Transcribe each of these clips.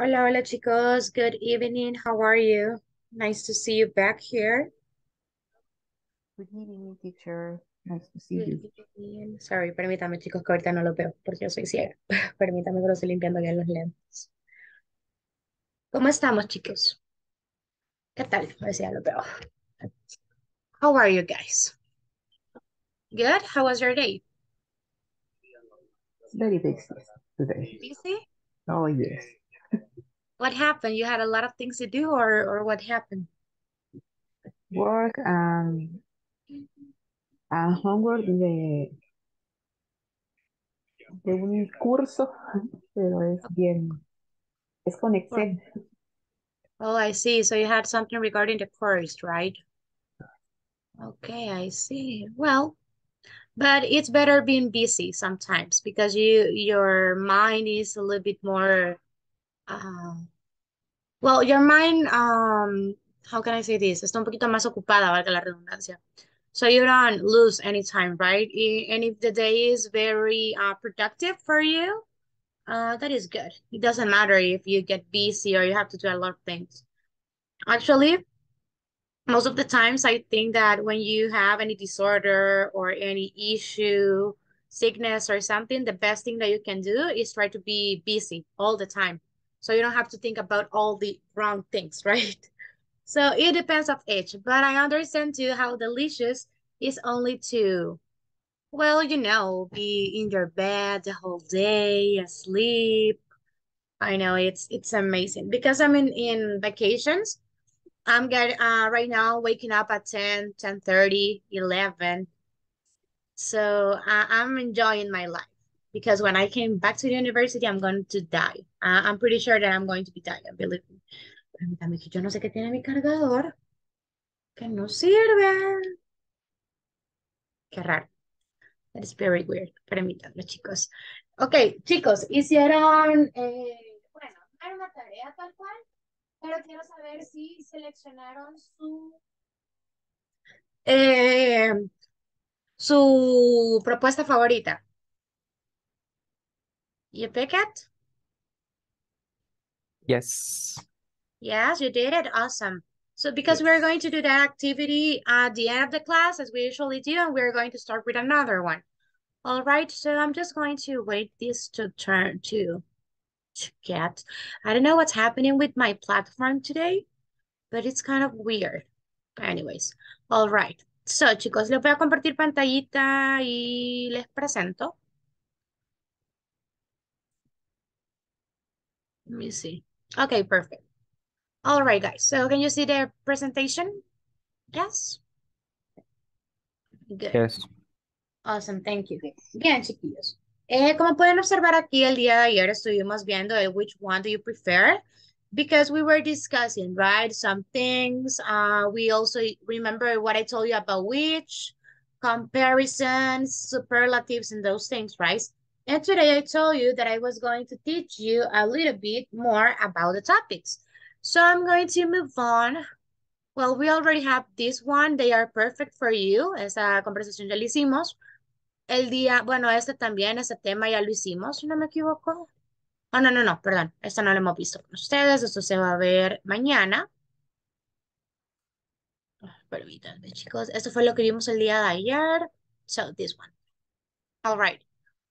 Hola, hola chicos. Good evening. How are you? Nice to see you back here. Good evening, teacher. Nice to see you. evening. Sorry, permítame chicos que ahorita no lo veo porque yo soy ciega. Permítame que lo estoy limpiando bien los lentes. ¿Cómo estamos chicos? ¿Qué tal? A ver si ya lo veo. How are you guys? Good? How was your day? Very busy today. Busy? Oh, yes. What happened? You had a lot of things to do or, or what happened? Work and, and homework de, de un curso, pero es bien, es con Excel. Oh, I see. So you had something regarding the course, right? Okay, I see. Well, but it's better being busy sometimes because you your mind is a little bit more uh, well, your mind um how can I say this? Está un poquito más ocupada, valga la redundancia. So you don't lose any time, right? And if the day is very uh, productive for you, uh, that is good. It doesn't matter if you get busy or you have to do a lot of things. Actually, most of the times I think that when you have any disorder or any issue, sickness or something, the best thing that you can do is try to be busy all the time. So you don't have to think about all the wrong things, right? So it depends of age, but I understand too how delicious is only to, well, you know, be in your bed the whole day, asleep. I know it's it's amazing because I'm in in vacations. I'm getting uh right now waking up at 10, 10 30, 11. So uh, I'm enjoying my life because when I came back to the university, I'm going to die. Uh, I'm pretty sure that I'm going to be dying, believe me. Permítame que yo no sé qué tiene mi cargador. Que no sirve. Qué raro. Is very weird. Permítanme, chicos. Ok, chicos, hicieron, eh, bueno, no era una tarea tal cual, pero quiero saber si seleccionaron su eh, su propuesta favorita. You pick it? Yes. Yes, you did it. Awesome. So because we're going to do that activity at the end of the class, as we usually do, and we're going to start with another one. All right, so I'm just going to wait this to turn to, to get. I don't know what's happening with my platform today, but it's kind of weird. Anyways, all right. So, chicos, les voy a compartir pantallita y les presento. Let me see. Okay, perfect. All right, guys. So can you see the presentation? Yes? Good. Yes. Awesome, thank you. Bien, chiquillos. Eh, como pueden observar aquí, el día de ayer estuvimos viendo el which one do you prefer because we were discussing, right? Some things. Uh, we also remember what I told you about which, comparisons, superlatives, and those things, right? And today I told you that I was going to teach you a little bit more about the topics. So I'm going to move on. Well, we already have this one. They are perfect for you. Esa conversación ya la hicimos. El día, bueno, este también, este tema ya lo hicimos, si no me equivoco. Oh, no, no, no, perdón. Este no lo hemos visto con ustedes. Esto se va a ver mañana. Permítanme, chicos. Esto fue lo que vimos el día de ayer. So, this one. All right.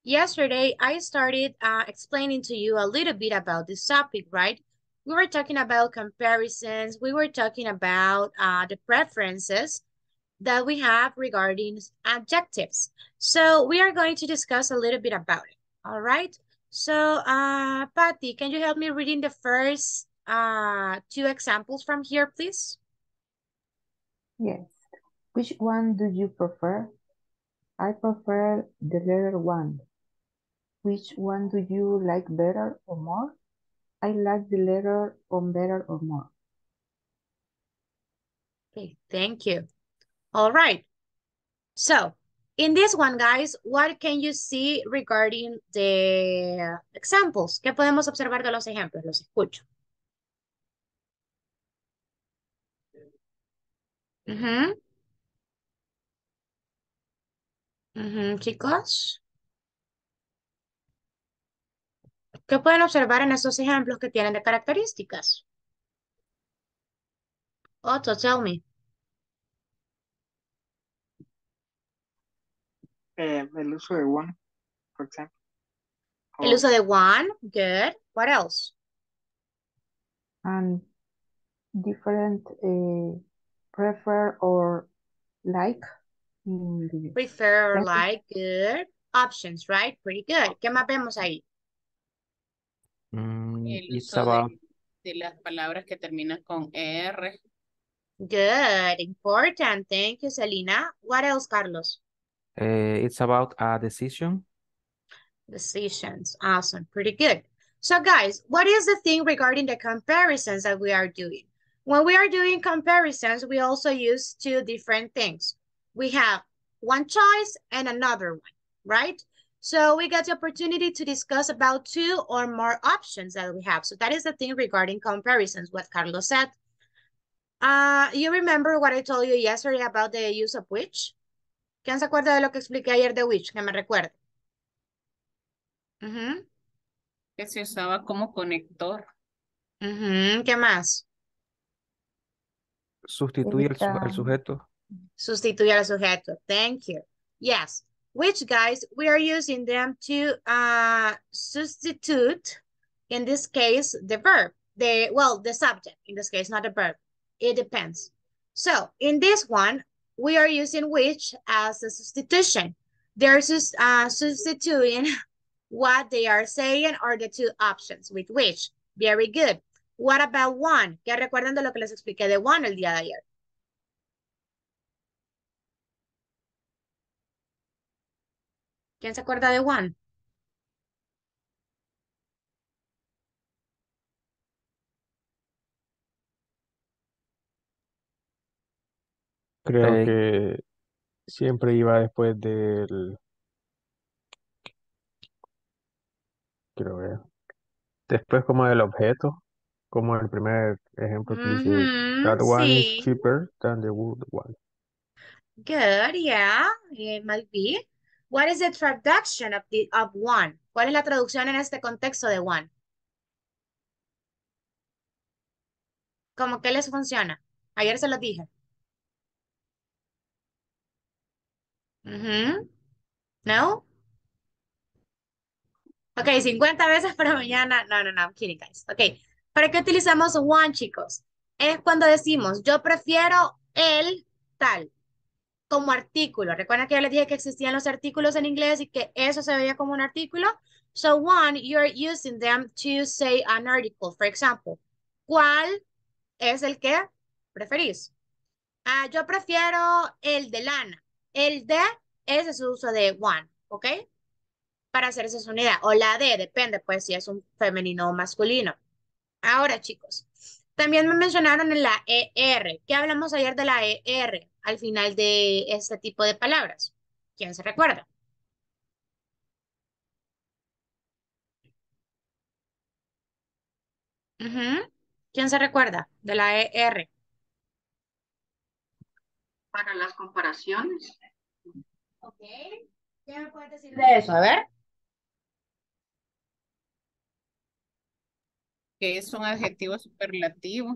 Yesterday, I started uh, explaining to you a little bit about this topic, right? We were talking about comparisons. We were talking about uh, the preferences that we have regarding adjectives. So we are going to discuss a little bit about it. All right. So, uh, Patty, can you help me reading the first uh, two examples from here, please? Yes. Which one do you prefer? I prefer the letter one. Which one do you like better or more? I like the letter on better or more. Okay, thank you. All right. So, in this one, guys, what can you see regarding the examples? ¿Qué podemos observar de los ejemplos? Los escucho. Ujú. Ujú, chicos. ¿Qué pueden observar en estos ejemplos que tienen de características? Otto, tell me. Eh, el uso de one, por ejemplo. El uso de one, good. What else? And different uh, prefer or like. Prefer, it. like, good. Options, right? Pretty good. ¿Qué más vemos ahí? Mm, El it's uso about de, de las palabras que terminan con ER. Good, important. Thank you, Selena. What else, Carlos? uh, it's about a decision. Decisions. Awesome. Pretty good. So guys, what is the thing regarding the comparisons that we are doing? When we are doing comparisons, we also use two different things. We have one choice and another one, right? So we get the opportunity to discuss about two or more options that we have. So that is the thing regarding comparisons, what Carlos said. Uh, you remember what I told you yesterday about the use of which? ¿Quién se acuerda de lo que expliqué ayer de which? Que me recuerde. Ujú, que se usaba como conector. ujú, ¿Qué más? Sustituye al, su- al Evita- sujeto. Sustituye al sujeto. Thank you. Yes. Which, guys, we are using them to uh, substitute, in this case, the verb. The, well, the subject, in this case, not the verb. It depends. So, in this one, we are using which as a substitution. They're uh, substituting what they are saying or the two options with which. Very good. What about one? ¿Qué recuerdan de lo que les expliqué de one el día de ayer? ¿Quién se acuerda de one? Creo Eh, que siempre iba después del, quiero ver, después como del objeto, como el primer ejemplo que dice, Ujú, that one is sí. cheaper than the wood one. Good, yeah, it might be. What is the traduction of the of one? ¿Cuál es la traducción en este contexto de one? ¿Cómo que les funciona? Ayer se lo dije. Ujú. ¿No? Ok, 50 veces para mañana. No, no, no, I'm kidding, guys. Ok, ¿para qué utilizamos one, chicos? Es cuando decimos, yo prefiero el tal, como artículo. Recuerden que yo les dije que existían los artículos en inglés y que eso se veía como un artículo. So one, you're using them to say an article. For example, ¿cuál es el que preferís? Ah, yo prefiero el de lana. El de, ese es su uso de one, ¿ok? Para hacer esa unidad. O la de, depende, pues, si es un femenino o masculino. Ahora, chicos, también me mencionaron en la ER. ¿Qué hablamos ayer de la ER al final de este tipo de palabras? ¿Quién se recuerda? ¿Quién se recuerda de la ER? Para las comparaciones, Ok. ¿Qué me puedes decir de eso? A ver. Que es un adjetivo superlativo.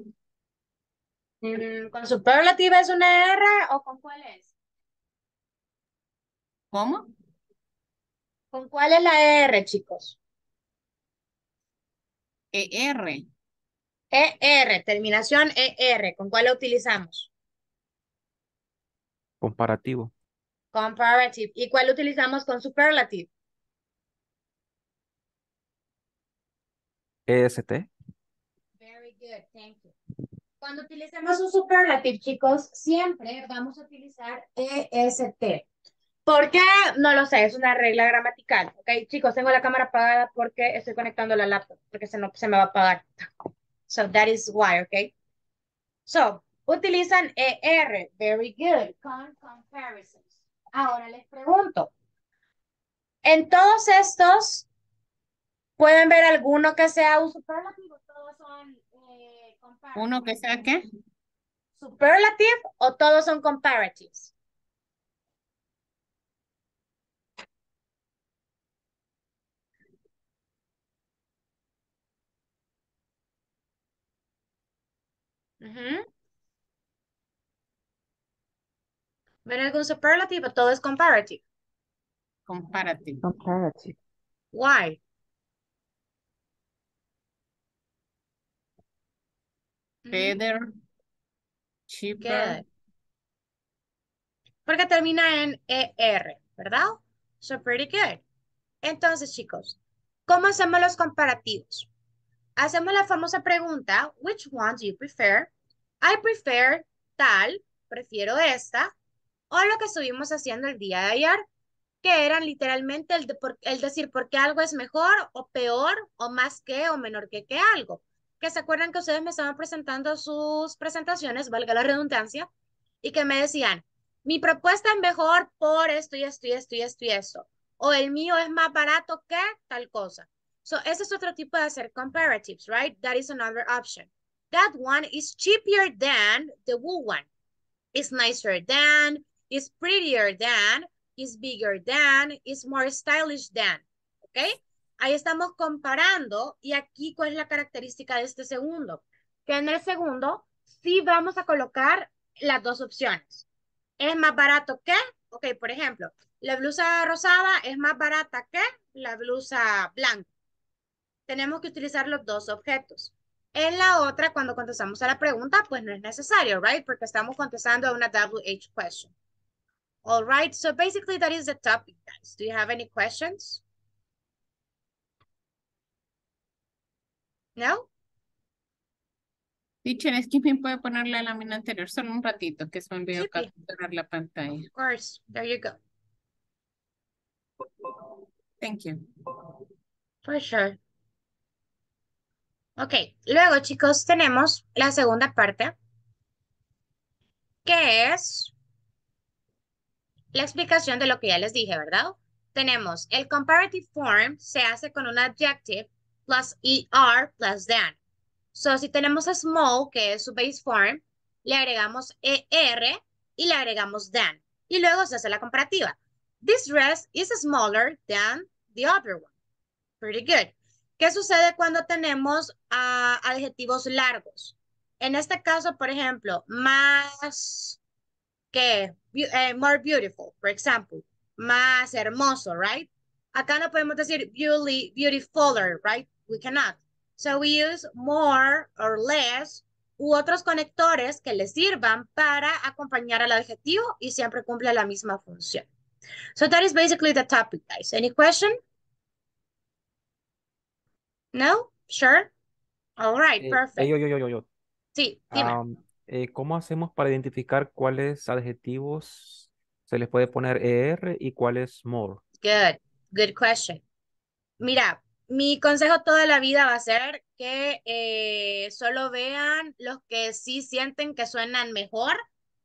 Mm, ¿Con superlativa es una R o con cuál es? ¿Cómo? ¿Con cuál es la R, chicos? ER. ER, terminación ER. ¿Con cuál la utilizamos? Comparativo. Comparative. ¿Y cuál utilizamos con superlative? EST. Very good, thank you. Cuando utilicemos un superlative, chicos, siempre vamos a utilizar EST. ¿Por qué? No lo sé, es una regla gramatical. Ok, chicos, tengo la cámara apagada porque estoy conectando la laptop, porque se, no, se me va a apagar. So that is why, ok. So, utilizan ER, very good, con comparisons. Ahora les pregunto, en todos estos, ¿Pueden ver alguno que sea un superlativo? Todos son eh, comparativos. ¿Uno que sea qué? ¿Superlative o todos son comparatives? Uh -huh. ¿Ven algún superlativo o todo es comparative? Comparative. Comparative. Why? Better. Cheaper. Good. Porque termina en ER, ¿verdad? So pretty good. Entonces, chicos, ¿cómo hacemos los comparativos? Hacemos la famosa pregunta, which one do you prefer? I prefer tal, prefiero esta, o lo que estuvimos haciendo el día de ayer, que eran literalmente el, de por- el decir por qué algo es mejor o peor o más que o menor que que algo. Que se acuerdan que ustedes me estaban presentando sus presentaciones, valga la redundancia, y que me decían, mi propuesta es mejor por esto y esto y esto y esto y esto. O el mío es más barato que tal cosa. So, ese es otro tipo de hacer comparatives, right? That is another option. That one is cheaper than the wool one. It's nicer than, is prettier than, is bigger than, is more stylish than. ¿Ok? Ahí estamos comparando y aquí cuál es la característica de este segundo. Que en el segundo sí vamos a colocar las dos opciones. ¿Es más barato que? Ok, por ejemplo, la blusa rosada es más barata que la blusa blanca. Tenemos que utilizar los dos objetos. En la otra, cuando contestamos a la pregunta, pues no es necesario, right? Porque estamos contestando a una WH question. All right, so basically that is the topic, guys. Do you have any questions? No? Teacher, es que puede poner la lámina anterior solo un ratito, que se me olvidó capturar la pantalla. Of course. There you go. Thank you. For sure. Ok, luego chicos tenemos la segunda parte, que es la explicación de lo que ya les dije, ¿verdad? Tenemos el comparative form, se hace con un adjective plus er plus than. So, si tenemos small, que es su base form, le agregamos er y le agregamos than. Y luego se hace la comparativa. This dress is smaller than the other one. Pretty good. ¿Qué sucede cuando tenemos ah, adjetivos largos? En este caso, por ejemplo, más que, eh, more beautiful, por ejemplo, más hermoso, right? Acá no podemos decir beauty, beautifuler, right? We cannot. So we use more or less u otros conectores que le sirvan para acompañar al adjetivo y siempre cumple la misma función. So that is basically the topic, guys. Any question? No? Sure? All right, Eh, perfect. eh, yo, yo, yo, yo, yo. Sí, dime. Eh, ¿cómo hacemos para identificar cuáles adjetivos se les puede poner ER y cuáles more? Good, good question. Mira, mi consejo toda la vida va a ser que eh, solo vean los que sí sienten que suenan mejor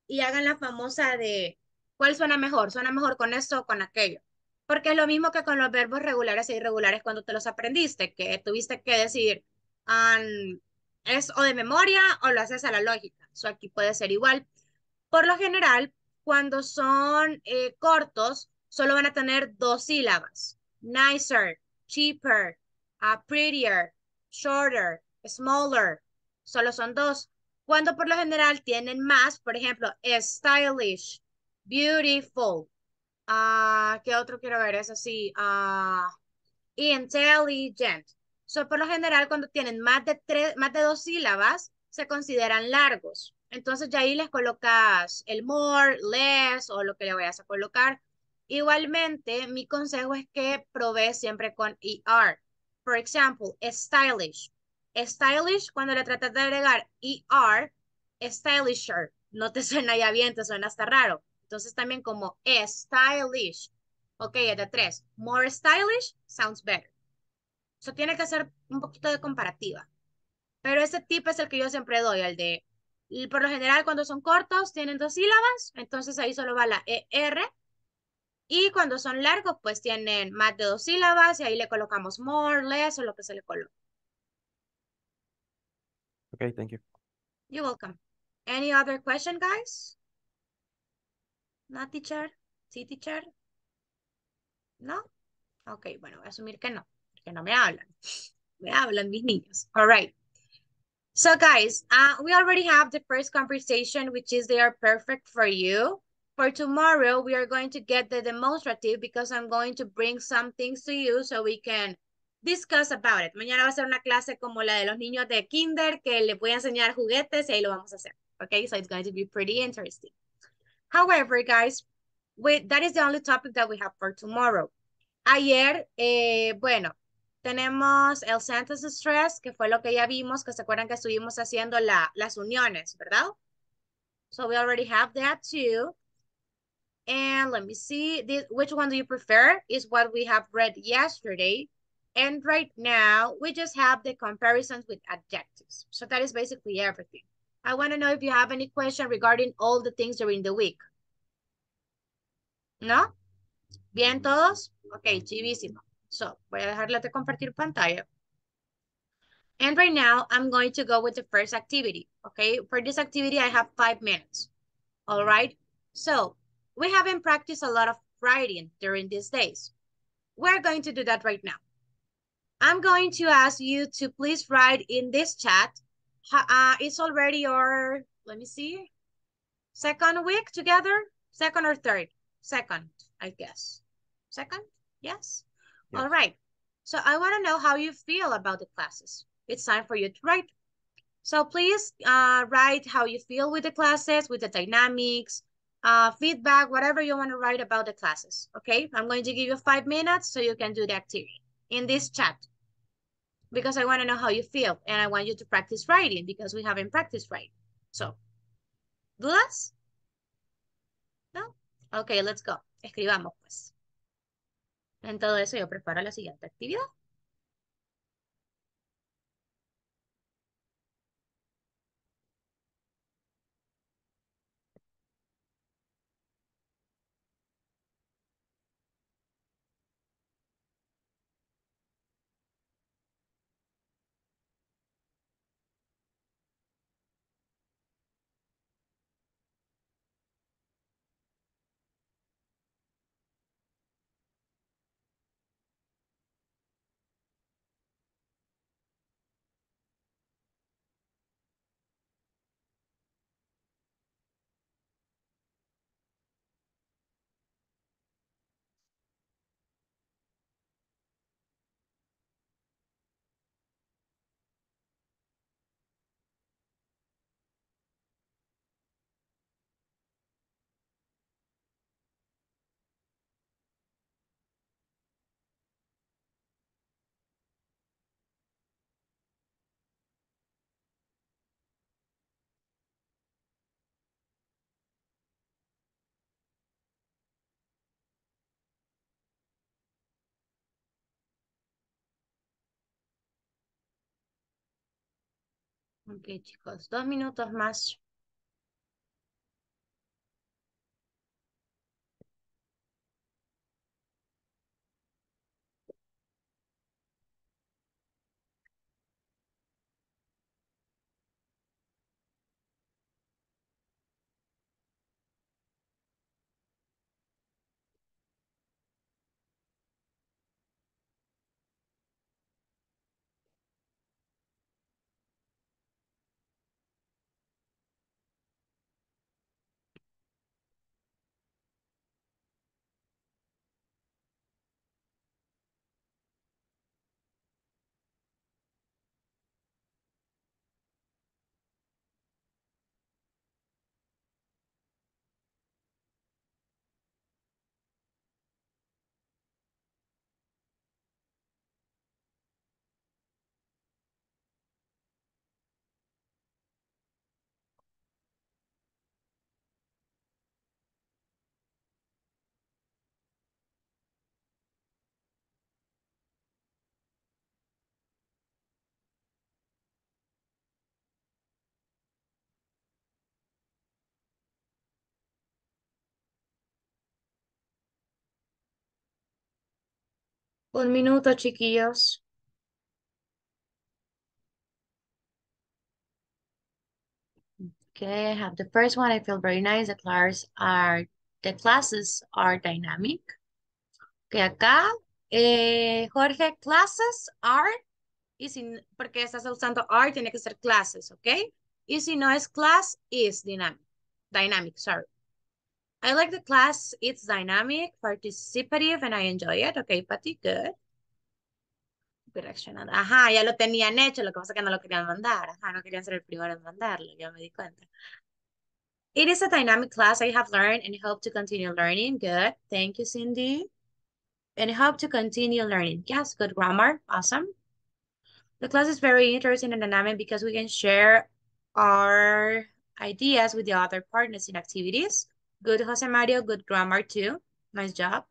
y hagan la famosa de ¿cuál suena mejor? ¿Suena mejor con esto o con aquello? Porque es lo mismo que con los verbos regulares e irregulares cuando te los aprendiste, que tuviste que decir, am, es o de memoria o lo haces a la lógica. Eso aquí puede ser igual. Por lo general, cuando son eh, cortos, solo van a tener dos sílabas. Nicer, cheaper, uh, prettier, shorter, smaller. Solo son dos. Cuando por lo general tienen más, por ejemplo, stylish, beautiful. Ah, ¿qué otro quiero ver? Es así. ah, intelligent. So, por lo general, cuando tienen más de tres, más de dos sílabas, se consideran largos. Entonces, ya ahí les colocas el more, less o lo que le vayas a colocar. Igualmente, mi consejo es que provees siempre con ER. Por ejemplo, stylish. Stylish, cuando le tratas de agregar ER, stylisher. No te suena ya bien, te suena hasta raro. Entonces, también como stylish. Ok, es de tres. More stylish sounds better. Eso tiene que ser un poquito de comparativa. Pero ese tip es el que yo siempre doy, el de, por lo general cuando son cortos tienen dos sílabas, entonces ahí solo va la ER. Y cuando son largos, pues tienen más de dos sílabas y ahí le colocamos more, less o lo que se le coloque. Okay, thank you. You're welcome. Any other question, guys? No, teacher? Sí, teacher? ¿No? Ok, bueno, voy a asumir que no, que no me hablan. Me hablan mis niños. All right. So guys, uh, we already have the first conversation, which is they are perfect for you. For tomorrow, we are going to get the demonstrative because I'm going to bring some things to you so we can discuss about it. Mañana va a ser una clase como la de los niños de kinder que le voy a enseñar juguetes y ahí lo vamos a hacer. Okay, so it's going to be pretty interesting. However, guys, we, that is the only topic that we have for tomorrow. Ayer, eh, bueno, tenemos el sentence stress, que fue lo que ya vimos, que se acuerdan que estuvimos haciendo la, las uniones, ¿verdad? So we already have that too. And let me see, this, which one do you prefer is what we have read yesterday. And right now, we just have the comparisons with adjectives. So that is basically everything. I want to know if you have any question regarding all the things during the week. ¿No? ¿Bien todos? Ok, chivísimo. So, voy a dejarles de compartir pantalla. And right now, I'm going to go with the first activity, okay? For this activity, I have five minutes, all right? So, we haven't practiced a lot of writing during these days. We're going to do that right now. I'm going to ask you to please write in this chat. Uh, it's already your, let me see, second week together? Second or third? Second, I guess. Second? Yes? yes. All right. So I want to know how you feel about the classes. It's time for you to write. So please uh, write how you feel with the classes, with the dynamics, uh, feedback, whatever you want to write about the classes. Okay, I'm going to give you five minutes so you can do the activity in this chat because I want to know how you feel and I want you to practice writing because we haven't practiced writing. So, ¿dudas? No? Okay, let's go. Escribamos pues. En todo eso yo preparo la siguiente actividad. Ok, chicos, dos minutos más. Un minuto, chiquillos. Okay, I have the first one. I feel very nice. The classes are, the classes are dynamic. Okay, acá, eh, Jorge, classes are Y si, porque estás usando are, tiene que ser classes, ¿ok? Y si no es class, is dynamic. Dynamic, sorry. I like the class. It's dynamic, participative, and I enjoy it. Okay, Patty, good. Direction. Ajá, ya lo tenían hecho, lo que pasa es que no lo querían mandar. Ajá, no querían ser el primero en mandarlo, ya me di cuenta. It is a dynamic class I have learned and hope to continue learning. Good. Thank you, Cindy. And hope to continue learning. Yes, good grammar. Awesome. The class is very interesting and dynamic because we can share our ideas with the other partners in activities. Good, Jose Mario. Good grammar too. Nice job.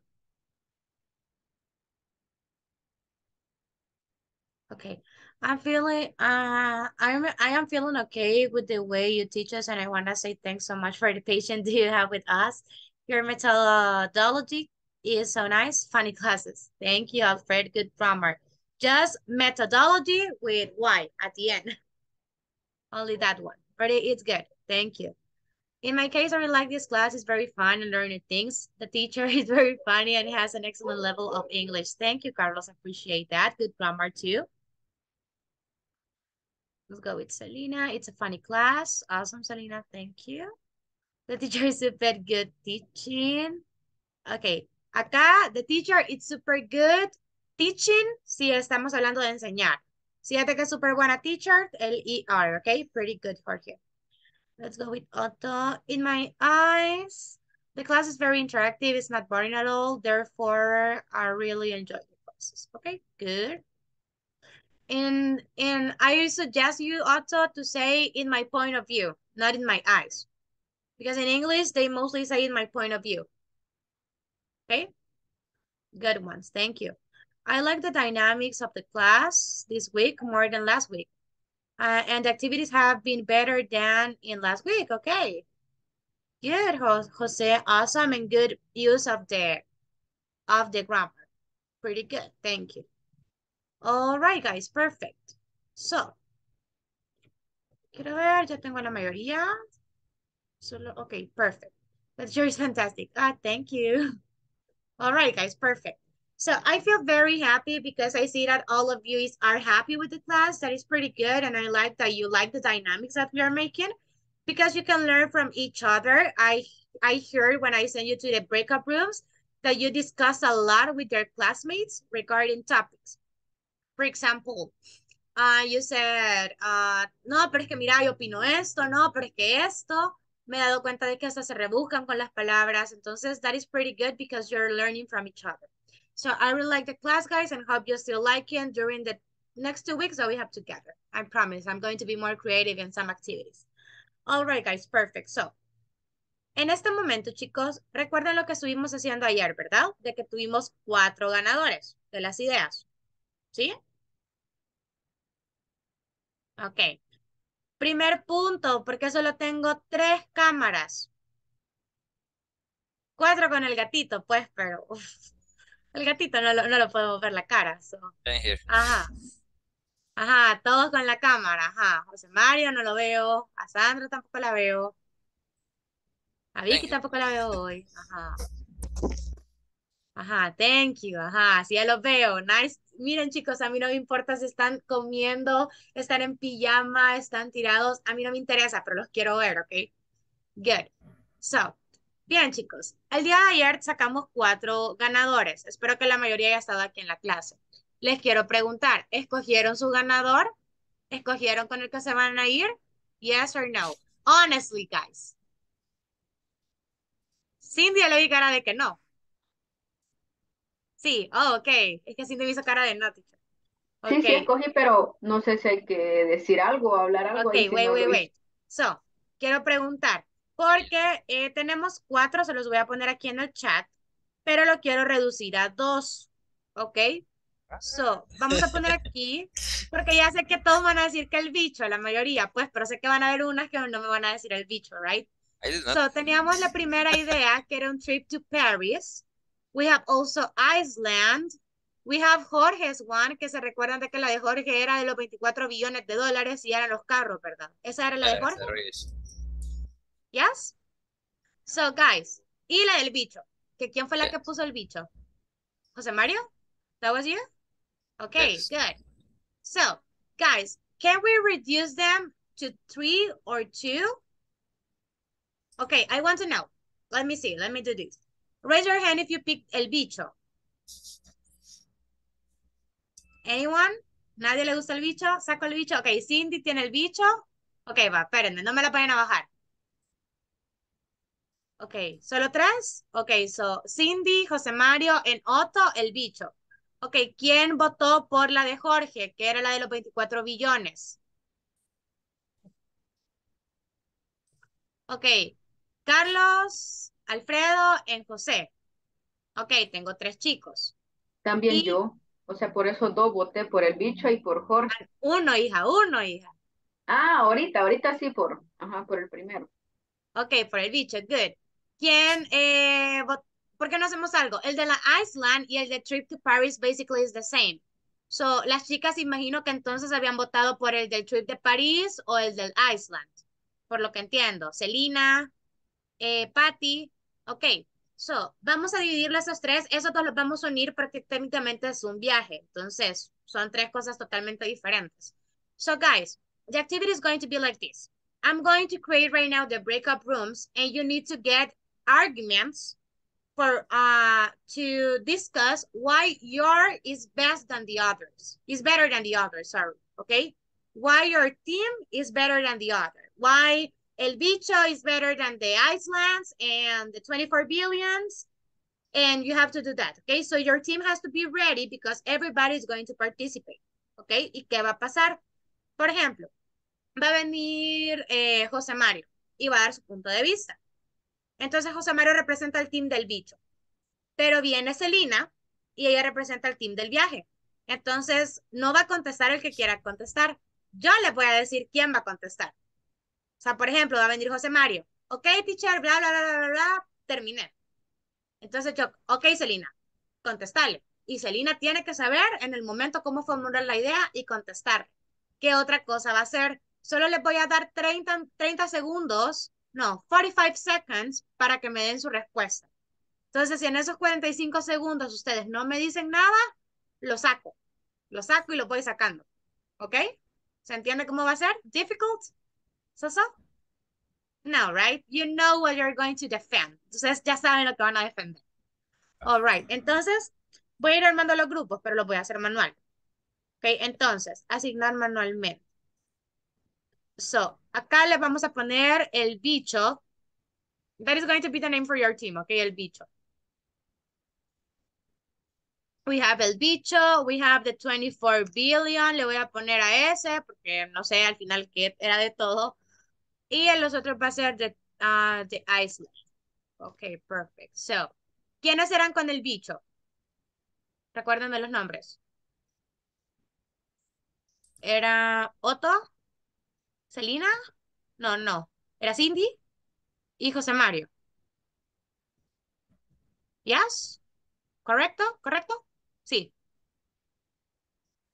Okay, I'm feeling, uh, I'm, I am feeling okay with the way you teach us, and I want to say thanks so much for the patience you have with us. Your methodology is so nice. Funny classes. Thank you, Alfred. Good grammar. Just methodology with Y at the end. Only that one, but it's good. Thank you. In my case, I really like this class. It's very fun and learning things. The teacher is very funny and has an excellent level of English. Thank you, Carlos. Appreciate that. Good grammar too. Let's go with Selena. It's a funny class. Awesome, Selena. Thank you. The teacher is super good teaching. Okay. Acá, the teacher is super good teaching si estamos hablando de enseñar. Fíjate que super buena teacher, el ER, okay? Pretty good for here. Let's go with Otto. In my eyes, the class is very interactive. It's not boring at all. Therefore, I really enjoy the classes. Okay, good. And, and I suggest you, Otto, to say in my point of view, not in my eyes. Because in English, they mostly say in my point of view. Okay? Good ones. Thank you. I like the dynamics of the class this week more than last week. Uh, and activities have been better than in last week. Okay. Good, Jose. Awesome and good use of the of the grammar. Pretty good. Thank you. All right, guys. Perfect. So, quiero ver, ya tengo la mayoría. Solo, okay, perfect. That's is fantastic. Ah, thank you. All right, guys. Perfect. So I feel very happy because I see that all of you is, are happy with the class. That is pretty good. And I like that you like the dynamics that we are making because you can learn from each other. I, I heard when I sent you to the breakup rooms that you discuss a lot with your classmates regarding topics. For example, uh, you said, uh, no, pero es que mira, yo opino esto, no, pero es que esto, me he dado cuenta de que hasta se rebuscan con las palabras. Entonces, that is pretty good because you're learning from each other. So I really like the class, guys, and hope you still like it during the next two weeks that we have together. I promise I'm going to be more creative in some activities. All right, guys, perfect. So, en este momento, chicos, recuerden lo que estuvimos haciendo ayer, ¿verdad? De que tuvimos cuatro ganadores de las ideas. ¿Sí? Ok. Primer punto, porque solo tengo tres cámaras. Cuatro con el gatito, pues, pero... El gatito no lo, no lo podemos ver la cara. So. Ajá. Ajá, todos con la cámara. Ajá. José Mario no lo veo. A Sandra tampoco la veo. A Vicky tampoco la veo hoy. Ajá. Ajá, thank you. Ajá, sí, ya los veo. Nice. Miren, chicos, a mí no me importa si están comiendo, están en pijama, están tirados. A mí no me interesa, pero los quiero ver, ¿ok? Good. So, Bien, chicos, el día de ayer sacamos cuatro ganadores. Espero que la mayoría haya estado aquí en la clase. Les quiero preguntar, ¿escogieron su ganador? ¿Escogieron con el que se van a ir? Yes or no? Honestly, guys. Cindy le di cara de que no. Sí, oh, ok. Es que Cindy me hizo cara de no, teacher. Sí, sí, escogí, pero no sé si hay que decir algo, hablar algo. Ok, wait, wait, wait. So, quiero preguntar, porque eh, tenemos cuatro, se los voy a poner aquí en el chat, pero lo quiero reducir a dos, ¿ok? So, vamos a poner aquí, porque ya sé que todos van a decir que el bicho, la mayoría, pues, pero sé que van a haber unas que no me van a decir el bicho, right? So, teníamos la primera idea, que era un trip to Paris. We have also Iceland. We have Jorge's one, que se recuerdan de que la de Jorge era de los 24 billones de dólares y eran los carros, ¿verdad? ¿Esa era la de Jorge? Yes? So, guys, y la del bicho. ¿Que ¿Quién fue la que puso el bicho? ¿José Mario? That was you? Okay, good. So, guys, can we reduce them to three or two? Okay, I want to know. Let me see. Let me do this. Raise your hand if you picked el bicho. Anyone? ¿Nadie le gusta el bicho? ¿Saco el bicho? Ok, Cindy tiene el bicho. Ok, va, espérenme, no me la vayan a bajar. Ok, ¿solo tres? Ok, so Cindy, José Mario, en Otto, el bicho. Ok, ¿quién votó por la de Jorge, que era la de los 24 billones? Ok, Carlos, Alfredo, en José. Ok, tengo tres chicos. También Y- yo. O sea, por eso dos voté por el bicho y por Jorge. Uno, hija, uno, hija. Ah, ahorita, ahorita sí por, ajá, por el primero. Ok, por el bicho, good. ¿Quién, eh, ¿por qué no hacemos algo? El de la Iceland y el de Trip to Paris basically is the same. So, las chicas imagino que entonces habían votado por el del Trip de París o el del Iceland, por lo que entiendo. Celina, eh, Patty, ok. So, vamos a dividirlo esos tres. Esos dos los vamos a unir porque técnicamente es un viaje. Entonces, son tres cosas totalmente diferentes. So, guys, the activity is going to be like this. I'm going to create right now the breakup rooms and you need to get arguments for uh to discuss why your is best than the others. Is better than the others, sorry, okay? Why your team is better than the other. Why El Bicho is better than the Icelands and the 24 billions. And you have to do that, okay? So your team has to be ready because everybody is going to participate, okay? ¿Y qué va a pasar? Por ejemplo, va a venir eh, José Mario y va a dar su punto de vista. Entonces José Mario representa el team del bicho, pero viene Celina y ella representa el team del viaje. Entonces no va a contestar el que quiera contestar. Yo le voy a decir quién va a contestar. O sea, por ejemplo, va a venir José Mario. Ok, teacher, bla, bla, bla, bla, bla, terminé. Entonces yo, ok, Celina, contestale. Y Celina tiene que saber en el momento cómo formular la idea y contestar. ¿Qué otra cosa va a hacer? Solo les voy a dar 30, 30 segundos, no, 45 seconds para que me den su respuesta. Entonces, si en esos 45 segundos ustedes no me dicen nada, lo saco. Lo saco y lo voy sacando. ¿Ok? ¿Se entiende cómo va a ser? Difficult? ¿So so? No, right? You know what you're going to defend. Entonces ya saben lo que van a defender. All right. Entonces, voy a ir armando los grupos, pero lo voy a hacer manual. Ok, entonces, asignar manualmente. So, acá le vamos a poner el bicho. That is going to be the name for your team, ok, el bicho. We have el bicho, we have the 24 billion, le voy a poner a ese porque no sé al final qué era de todo. Y en los otros va a ser de, ah, de Iceland. Ok, perfect. So, ¿quiénes eran con el bicho? Recuérdenme los nombres. Era Otto, Celina, no, no, era Cindy y José Mario. Yes? ¿Correcto? ¿Correcto? Sí.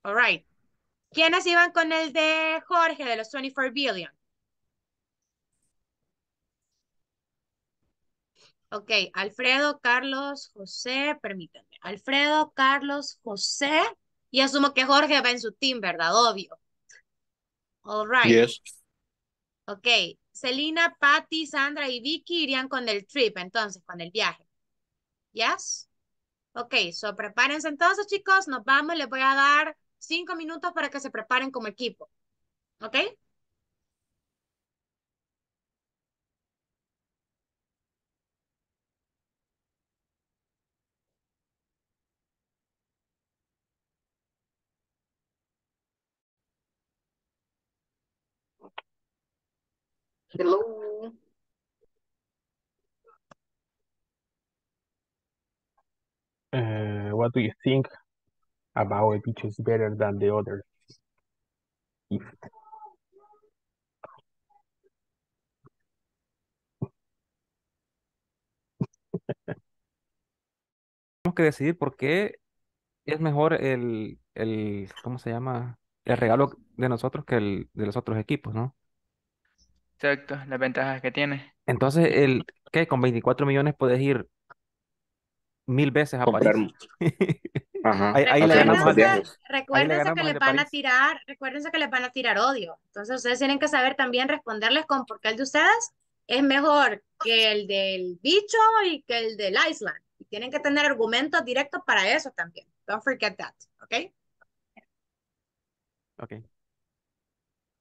All right. ¿Quiénes iban con el de Jorge de los 24 billion? Ok, Alfredo, Carlos, José, permítanme. Alfredo, Carlos, José. Y asumo que Jorge va en su team, ¿verdad? Obvio. All right. Yes. Ok, Celina, Patty, Sandra y Vicky irían con el trip, entonces, con el viaje. ¿Yes? Ok, so prepárense entonces, chicos. Nos vamos. Les voy a dar cinco minutos para que se preparen como equipo. ¿Ok? Hello. Uh, what do you think about which is better than the other? If Tenemos que decidir por qué es mejor el, el, ¿cómo se llama? El regalo de nosotros que el de los otros equipos, ¿no? Exacto, las ventajas que tiene. Entonces, el, ¿qué? Con 24 millones puedes ir mil veces a Comprar París. Ajá. Ahí, ahí le ganamos al de, Recuérdense, ahí le recuérdense ganamos que al les de van a París. tirar, recuérdense que les van a tirar odio. Entonces ustedes tienen que saber también responderles con por qué el de ustedes es mejor que el del bicho y que el del Island. Y tienen que tener argumentos directos para eso también. Don't forget that, ¿ok? Ok.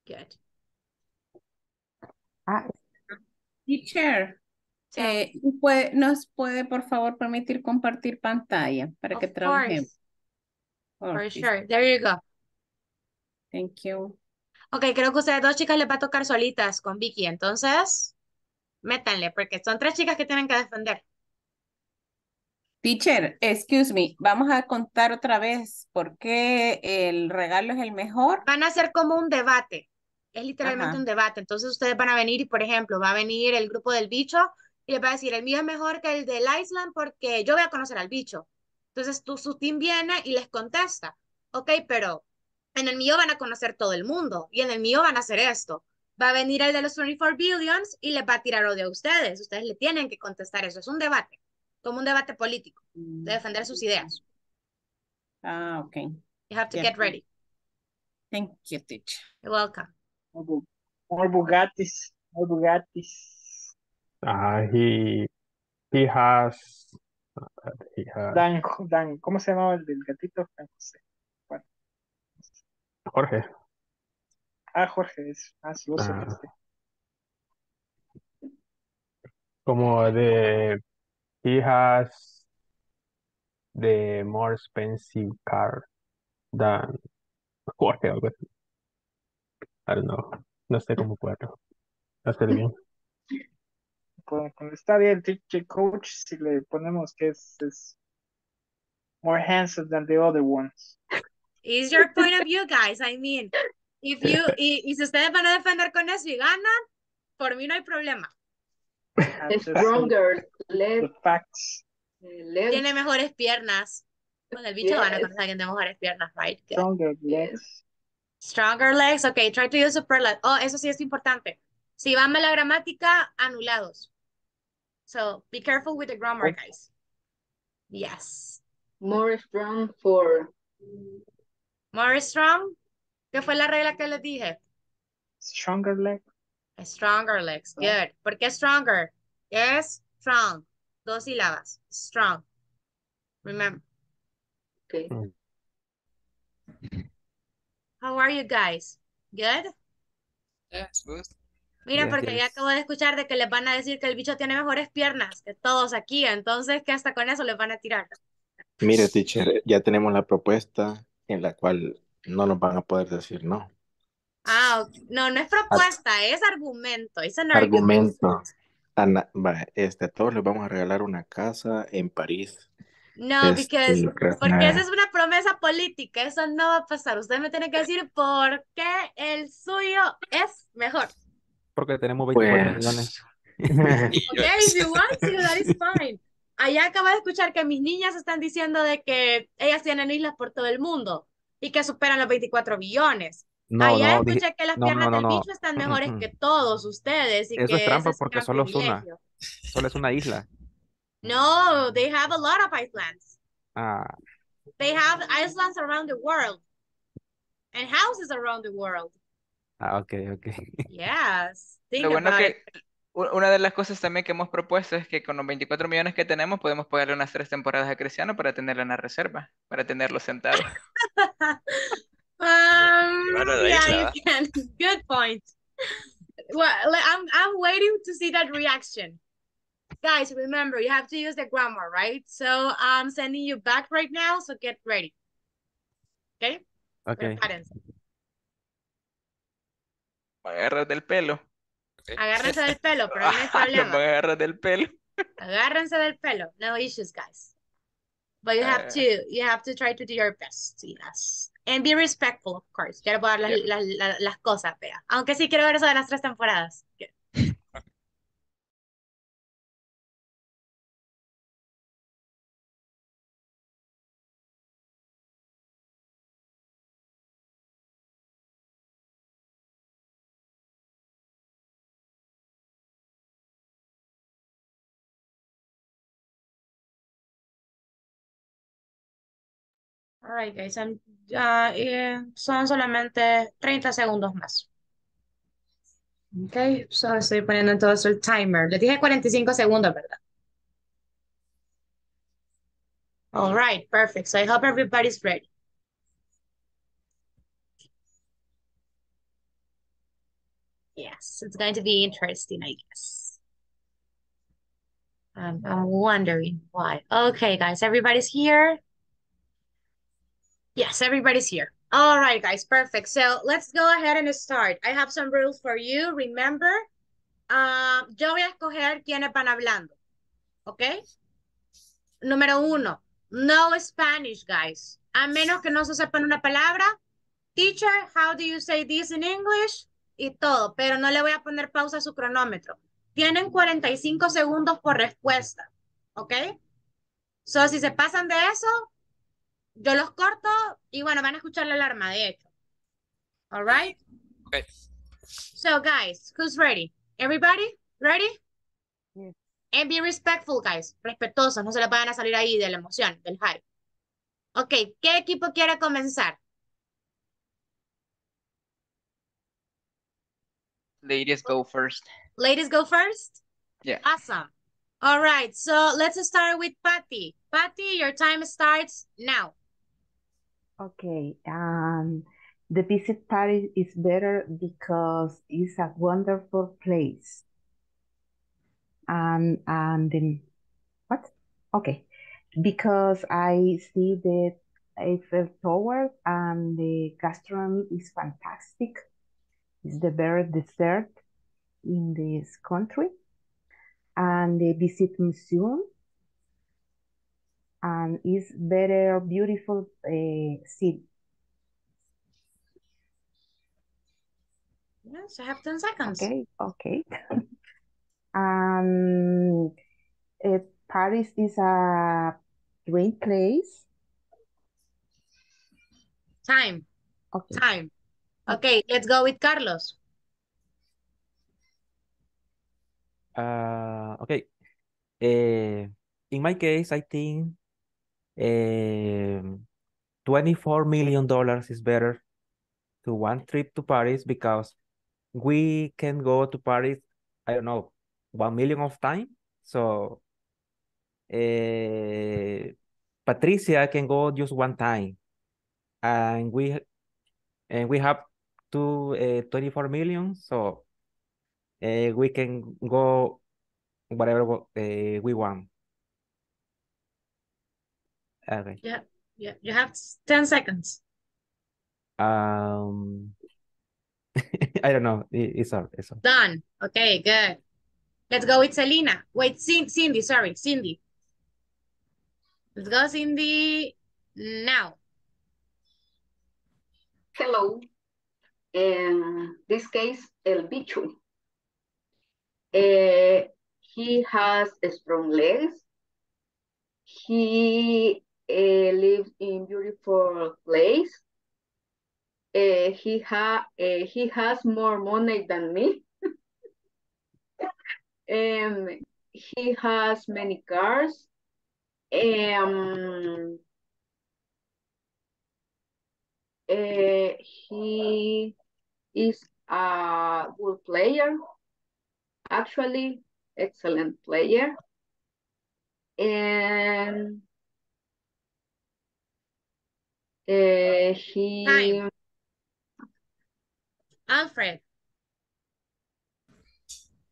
Good. Ah, Teacher, So, eh, puede- ¿nos puede por favor permitir compartir pantalla para que trabajemos? for Porfis. sure. There you go. Thank you. Ok, creo que a ustedes dos chicas les va a tocar solitas con Vicky. Entonces, métanle, porque son tres chicas que tienen que defender. Teacher, excuse me, vamos a contar otra vez por qué el regalo es el mejor. Van a hacer como un debate. Es literalmente Ajá. un debate. Entonces ustedes van a venir y, por ejemplo, va a venir el grupo del bicho y les va a decir, el mío es mejor que el del Island porque yo voy a conocer al bicho. Entonces tu, su team viene y les contesta, ok, pero en el mío van a conocer todo el mundo y en el mío van a hacer esto. Va a venir el de los 24 billions y les va a tirar odio a ustedes. Ustedes le tienen que contestar eso. Es un debate, como un debate político, de defender sus ideas. Ah, ok. You have to get ready. Thank you, teacher. You're welcome. More, Bu- more Bugattis. More Bugattis. Uh, he he has he has Dan, Dan, ¿cómo se llamaba el del gatito? Dan José. Bueno, Jorge. ah, Jorge es. Ah, sí, vos Ah. este. Como de he has the more expensive car than Jorge algo así. I don't know. No sé cómo puedo hacer bien. Pues, pues, está bien, teacher coach, si le ponemos que es, es more handsome than the other ones. Is your point of view, guys. I mean, if you, y, y si ustedes van a defender con eso y ganan, por mí no hay problema. Stronger, less, facts. Tiene mejores piernas. Con el bicho van a Yes. conocer a alguien de mejores piernas, right? Stronger legs. Stronger legs. Okay, try to use superlative. Oh, eso sí es importante. Si van mal la gramática, anulados. So, be careful with the grammar, Okay. guys. Yes. more strong for More strong. ¿Qué fue la regla que les dije? Stronger leg. Stronger legs. Good. ¿Por qué stronger? Es strong. Dos sílabas. Strong. Remember. okay. How are you guys? Good? Yes, good. Mira, Yes, porque ya acabo de escuchar de que les van a decir que el bicho tiene mejores piernas que todos aquí, entonces que hasta con eso les van a tirar. Mire, teacher, ya tenemos la propuesta en la cual no nos van a poder decir no. Ah, ok. no, no es propuesta, es argumento. Es. Argumento. Ana- este, a todos les vamos a regalar una casa en París. No, Este, because, creo- porque esa es una promesa política, eso no va a pasar. Usted me tiene que decir por qué el suyo es mejor. Porque tenemos 24 Pues, millones. Okay, if you want to, that is fine. Allá acabo de escuchar que mis niñas están diciendo de que ellas tienen islas por todo el mundo y que superan los 24 billones. No, Allá no, escuché que las no, piernas no, no, del no. bicho están Mm, mm, mejores mm. que todos ustedes y Eso que es trampa porque un solo es una. Solo es una isla. No, they have a lot of islands. Ah, They have islands around the world and houses around the world. ah, ok, ok. Yes, think Lo bueno about que it. una de las cosas también que hemos propuesto es que con los 24 millones que tenemos podemos pagarle unas tres temporadas a Cristiano para tenerlo en la reserva, para tenerlo sentado. Um, yeah, you can. Good point. Well, I'm I'm waiting to see that reaction. Guys, remember you have to use the grammar, right? So I'm sending you back right now, so get ready. Okay? Ok. Prepárense. Me agarras del pelo. Agárrense del pelo, pero no hay problema. agarras del pelo. Agárrense del pelo. No issues, guys. But you have Uh, to you have to try to do your best, yes. And be respectful, of course. Quiero dar las, Yeah. las, las, las cosas, vea. Aunque sí quiero ver eso de las tres temporadas. All right, guys. I'm, ah, eh, son solamente 30 segundos más. Ok, so estoy poniendo entonces el timer. Le dije 45 segundos, ¿verdad? All right, perfect. So I hope everybody's ready. Yes, it's going to be interesting, I guess. Um, I'm wondering why. Okay, guys, everybody's here. Yes, everybody's here. All right, guys, perfect. So let's go ahead and start. I have some rules for you. Remember, um, yo voy a escoger quiénes van hablando. ¿Ok? Número uno, no Spanish, guys. A menos que no se sepan una palabra. Teacher, how do you say this in English? Y todo, pero no le voy a poner pausa a su cronómetro. Tienen 45 segundos por respuesta. ¿Ok? So, si se pasan de eso, yo los corto y bueno, van a escuchar la alarma, de hecho. All right? Okay. So, guys, who's ready? Everybody? Ready? Yes. And be respectful, guys. Respetuosos, no se le vayan a salir ahí de la emoción, del hype. Ok, ¿qué equipo quiere comenzar? Ladies go first. Ladies go first? Yeah. Awesome. All right, so let's start with Patty. Patty, your time starts now. Okay, um, the visit Paris is better because it's a wonderful place. And and then what? Okay, because I see the Eiffel Tower and the gastronomy is fantastic. It's the best dessert in this country. And they visit museum and it's very beautiful uh, city. Yes, I have 10 seconds. Okay, okay. um, uh, Paris is a great place. Time, Okay. time. Okay, let's go with Carlos. Uh, okay. Uh, in my case, I think $24 million is better to one trip to Paris because we can go to Paris, I don't know, 1 million of time. So uh, Patricia can go just one time. And we and we have two uh, 24 million, so uh, we can go whatever uh, we want. Okay. Yeah, yeah, you have 10 seconds. Um, I don't know. It- It's all. It's all. Done. Okay, good. Let's go with Selena. Wait, Cin- Cindy, sorry, Cindy. Let's go, Cindy, now. Hello. In this case, El Bicho. Eh, he has strong legs. He lives in beautiful place. Eh, he ha eh, he has more money than me. um, he has many cars. Um, eh, he is a good player, actually excellent player. And eh, he Time. Alfred.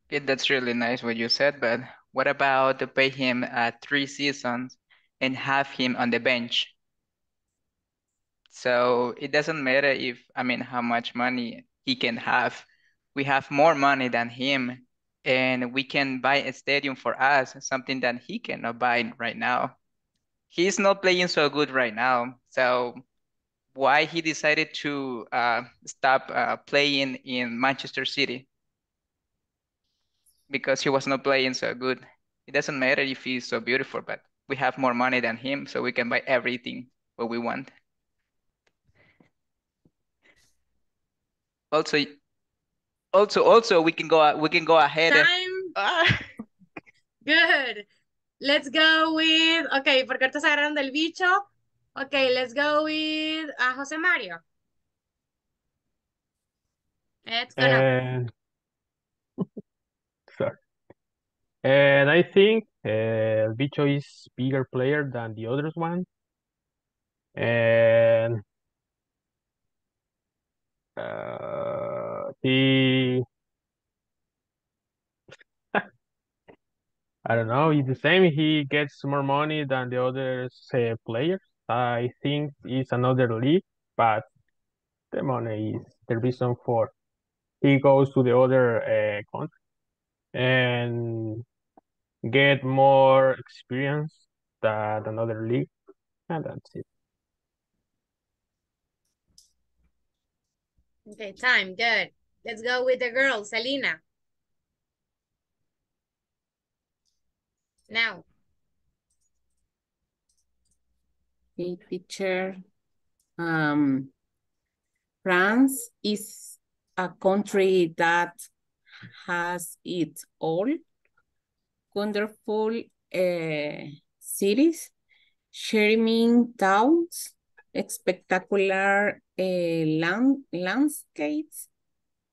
Yeah, that's really nice what you said, but what about to pay him uh, three seasons and have him on the bench? So it doesn't matter if, I mean, how much money he can have. We have more money than him, and we can buy a stadium for us, something that he cannot buy right now. He's not playing so good right now, so why he decided to uh, stop uh, playing in Manchester City? Because he was not playing so good. It doesn't matter if he's so beautiful, but we have more money than him, so we can buy everything what we want. Also, also, also, we can go. We can go ahead. Time. Good. Let's go with, ok, porque ahorita se agarraron del bicho. Okay, let's go with uh, Jose Mario. It's gonna. And sorry. And I think uh, Bicho is bigger player than the others one. And uh, he, I don't know, it's the same. He gets more money than the others uh, players. I think it's another league, but the money is the reason for he goes to the other uh, country and get more experience than another league, and that's it. Okay, time, good. Let's go with the girl, Selena. Now. Okay, teacher. Um, France is a country that has its all wonderful uh, cities, charming towns, spectacular uh, land, landscapes,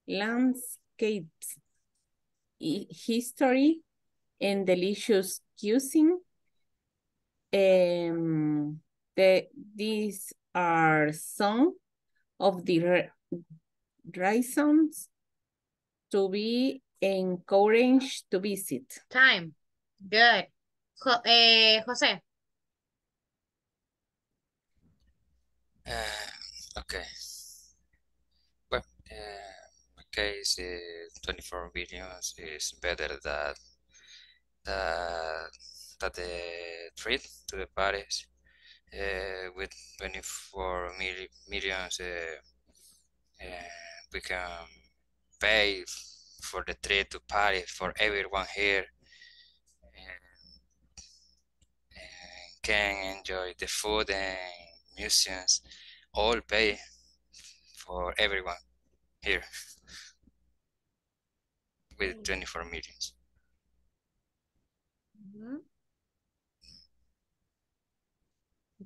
landscapes, history, and delicious cuisine. Um, the, these are some of the reasons to be encouraged to visit. Time. Good. Jo eh, Jose. Uh, okay. Well, uh, my case, uh, 24 billions is better than that, that the treat to the parties. Uh, with 24 mil millions, uh, uh, we can pay for the treat to Paris for everyone here can enjoy the food and museums all pay for everyone here with 24 millions. Mm -hmm.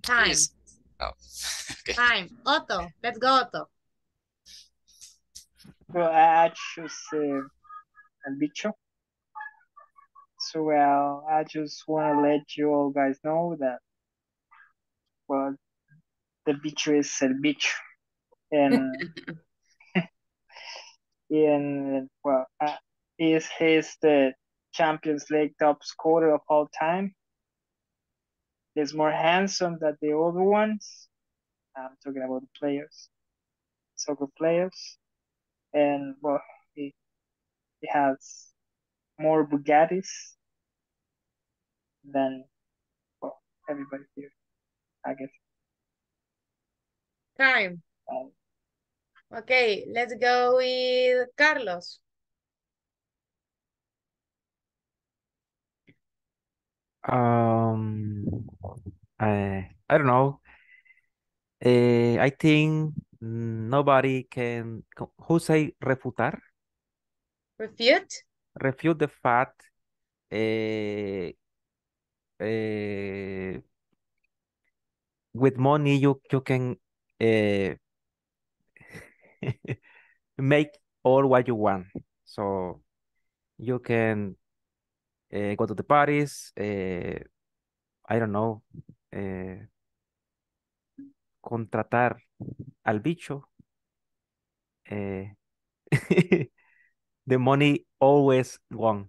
Time. Please. Oh. okay. Time. Otto. Let's go, Otto. Well, I choose uh, El Bicho. So, well, I just want to let you all guys know that, well, the Bicho is El Bicho. And, and well, uh, is he's the Champions League top scorer of all time. He's more handsome than the other ones. I'm talking about the players, soccer players and well, he, he has more Bugattis than well everybody here, I guess. Time. Um, okay, let's go with Carlos. Um, I I don't know. Uh, I think nobody can, who say refutar? Refute? Refute the fact uh, with money you, you can uh, make all what you want. So you can uh, go to the parties, uh, I don't know, uh, contratar al bicho. Eh, the money always won.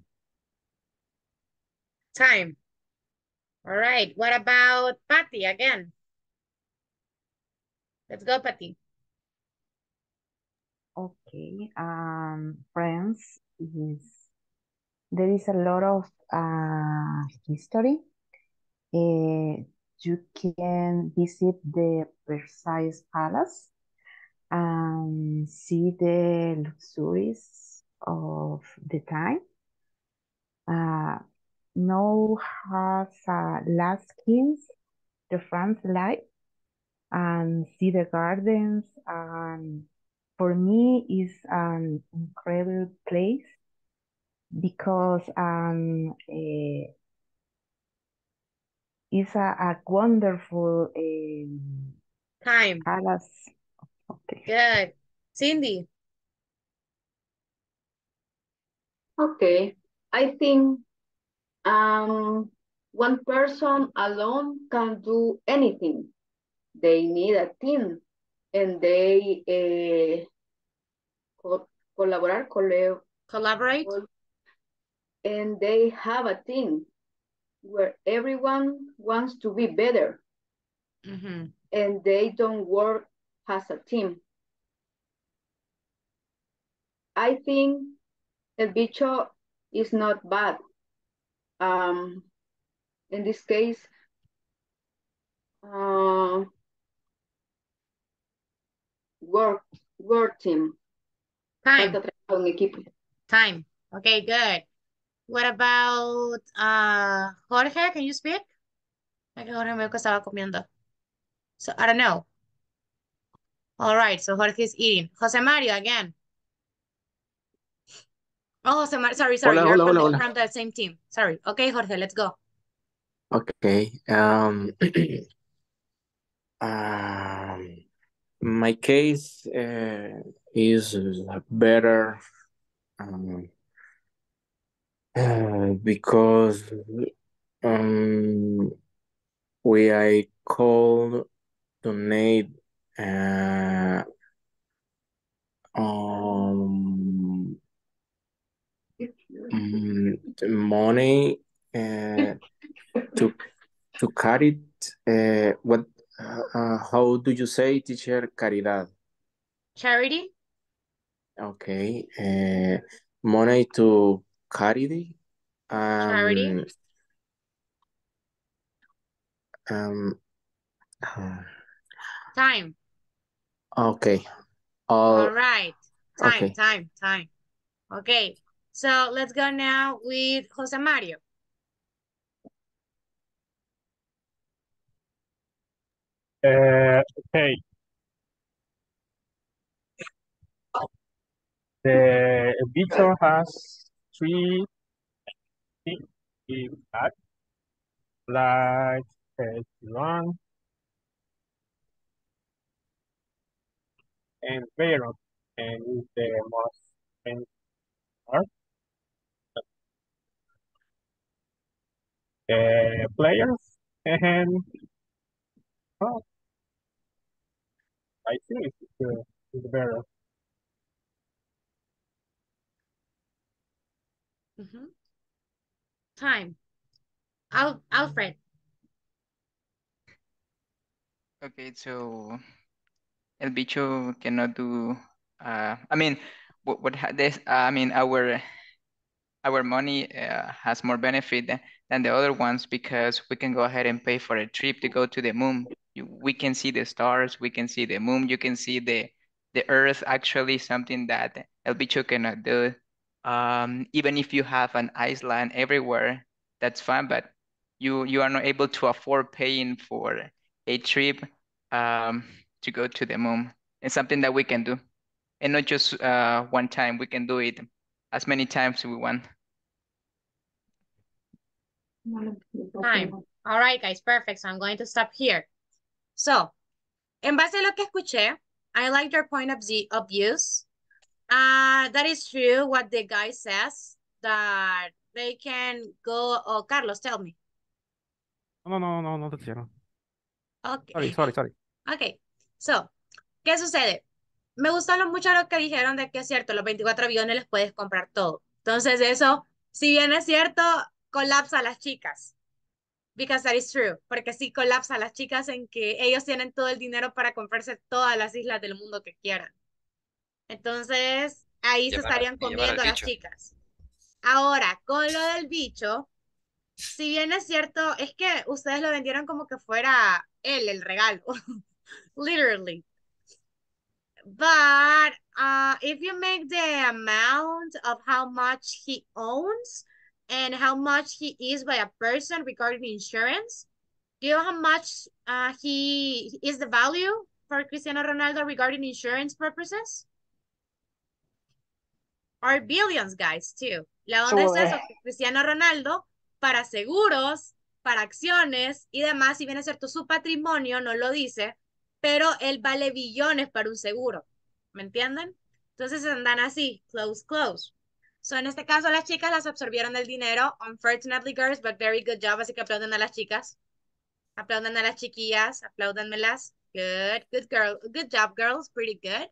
Time. All right. What about Patty again? Let's go, Patty. Okay. Um, friends is there is a lot of uh, history. Uh, you can visit the Versailles Palace and see the luxuries of the time. Uh, now has uh, last kings, the France life, and see the gardens. And for me, is an incredible place because um, uh, It's a, a wonderful um, Time. Alice. Okay. Good. Cindy. Okay, I think um, one person alone can do anything. They need a team and they uh, co colaborar, cole Collaborate. and they have a team where everyone wants to be better Mhm. and they don't work as a team. I think El Bicho is not bad. Um, in this case, uh, work, work team. Time. Falta trabajo en equipo. Time. Okay, good. What about uh Jorge? Can you speak? Jorge me estaba comiendo. So I don't know. All right, so Jorge is eating. Jose Mario again. Oh, Jose Mario, sorry, sorry. Hola, You're hola, from, hola, the, from the same team. Sorry. Okay, Jorge, let's go. Okay. Um, um, my case uh, is better um, uh, because um, we I call donate uh, um, mm, money uh, to to carry uh, what uh, how do you say teacher caridad Charity? okay uh, money to charity Charity? um um uh, Time. okay All all right. Time, okay time, time. Okay. So let's go now with Jose Mario. Uh, okay. The Bicho has in that, like uh, Iran and Bayron, and is the most are the players, and well, I think it's the, it's better. Mhm. Time. Al Alfred. Okay, so El Bicho cannot do, uh, I mean, what, what ha- this, I mean, our, our money uh, has more benefit than, than the other ones because we can go ahead and pay for a trip to go to the moon. You, we can see the stars, we can see the moon, you can see the, the earth, actually something that El Bicho cannot do. Um, even if you have an island everywhere, that's fine, but you, you are not able to afford paying for a trip um, to go to the moon. It's something that we can do. And not just uh, one time, we can do it as many times we want. Time. All right, guys, perfect. So I'm going to stop here. So, en base a lo que escuché, I like your point of, z- of views. Uh, that is true what the guy says, that they can go, oh, Carlos, tell me. No, no, no, no te quiero. Okay. Sorry, sorry, sorry. Ok, so, ¿qué sucede? Me gustó mucho lo que dijeron de que es cierto, los 24 billones les puedes comprar todo. Entonces eso, si bien es cierto, colapsa a las chicas. Because that is true. Porque sí colapsa a las chicas en que ellos tienen todo el dinero para comprarse todas las islas del mundo que quieran. Entonces, ahí se estarían comiendo las chicas. Ahora, con lo del bicho, si bien es cierto, es que ustedes lo vendieron como que fuera él el regalo. Literally. But uh, if you make the amount of how much he owns and how much he is by a person regarding insurance, do you know how much uh, he is the value for Cristiano Ronaldo regarding insurance purposes? Are billions, guys, too. La onda es eso, eh, Cristiano Ronaldo, para seguros, para acciones y demás, si viene a ser todo su patrimonio, no lo dice, pero él vale billones para un seguro. ¿Me entienden? Entonces andan así, close, close. So, en este caso, las chicas las absorbieron el dinero. Unfortunately, girls, but very good job. Así que aplauden a las chicas. Aplaudan a las chiquillas. Aplaudanmelas. Good, good girl. Good job, girls. Pretty good.